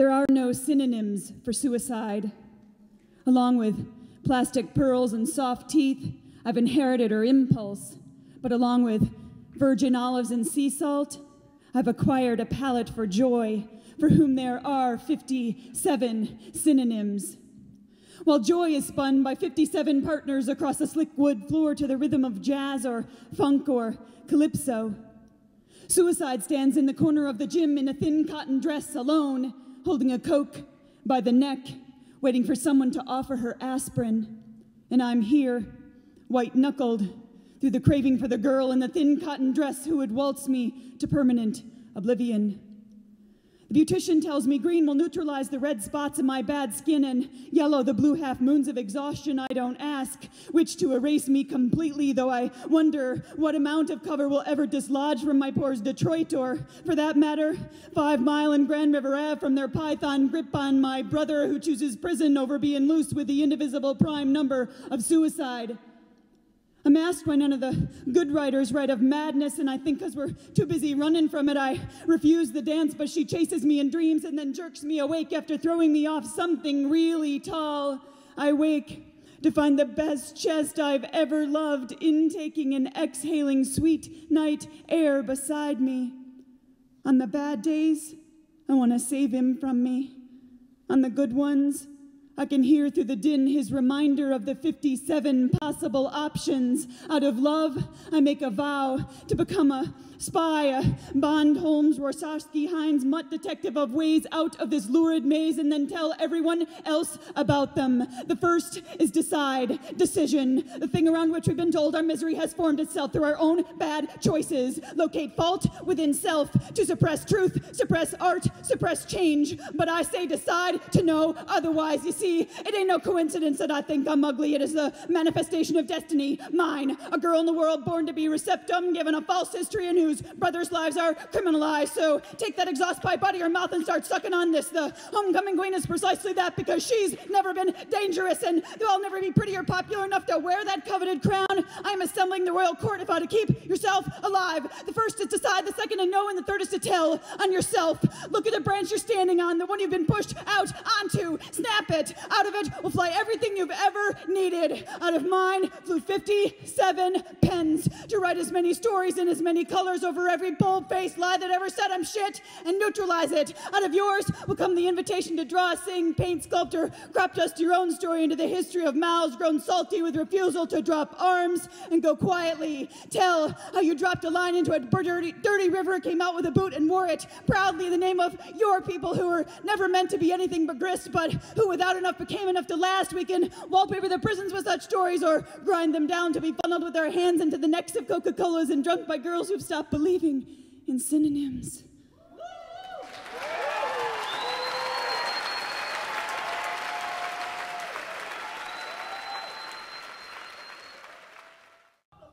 There are no synonyms for suicide. Along with plastic pearls and soft teeth, I've inherited her impulse. But along with virgin olives and sea salt, I've acquired a palate for joy, for whom there are 57 synonyms. While joy is spun by 57 partners across a slick wood floor to the rhythm of jazz or funk or calypso, suicide stands in the corner of the gym in a thin cotton dress alone, holding a Coke by the neck, waiting for someone to offer her aspirin. And I'm here, white knuckled, through the craving for the girl in the thin cotton dress who would waltz me to permanent oblivion. The beautician tells me green will neutralize the red spots in my bad skin and yellow the blue half moons of exhaustion. I don't ask which to erase me completely, though I wonder what amount of cover will ever dislodge from my pores Detroit, or for that matter, Five Mile and Grand River Ave from their python grip on my brother who chooses prison over being loose with the indivisible prime number of suicide. I'm asked why none of the good writers write of madness, and I think because we're too busy running from it, I refuse the dance, but she chases me in dreams and then jerks me awake after throwing me off something really tall. I wake to find the best chest I've ever loved, intaking and exhaling sweet night air beside me. On the bad days, I want to save him from me. On the good ones, I can hear through the din his reminder of the 57 possible options. Out of love, I make a vow to become a spy, a Bond, Holmes, Rorschach, Heinz, Mutt detective of ways out of this lurid maze and then tell everyone else about them. The first is decide, decision, the thing around which we've been told our misery has formed itself through our own bad choices. Locate fault within self to suppress truth, suppress art, suppress change. But I say decide to know otherwise. You see, it ain't no coincidence that I think I'm ugly. It is the manifestation of destiny, mine, a girl in the world born to be receptum, given a false history and whose brothers' lives are criminalized. So take that exhaust pipe out of your mouth and start sucking on this. The homecoming queen is precisely that because she's never been dangerous, and I'll never be pretty or popular enough to wear that coveted crown, I'm assembling the royal court if I to keep yourself alive. The first is to decide, the second to know, and the third is to tell on yourself. Look at the branch you're standing on, the one you've been pushed out onto. Snap it. Out of it will fly everything you've ever needed. Out of mine flew 57 pens to write as many stories in as many colors over every bold-faced lie that ever said I'm shit and neutralize it. Out of yours will come the invitation to draw, sing, paint, sculptor, crop dust your own story into the history of mouths grown salty with refusal to drop arms and go quietly. Tell how you dropped a line into a dirty, dirty river, came out with a boot and wore it proudly in the name of your people who were never meant to be anything but grist, but who without enough became enough to last. We can wallpaper the prisons with such stories or grind them down to be funneled with our hands into the necks of Coca-Colas and drunk by girls who've stopped believing in synonyms.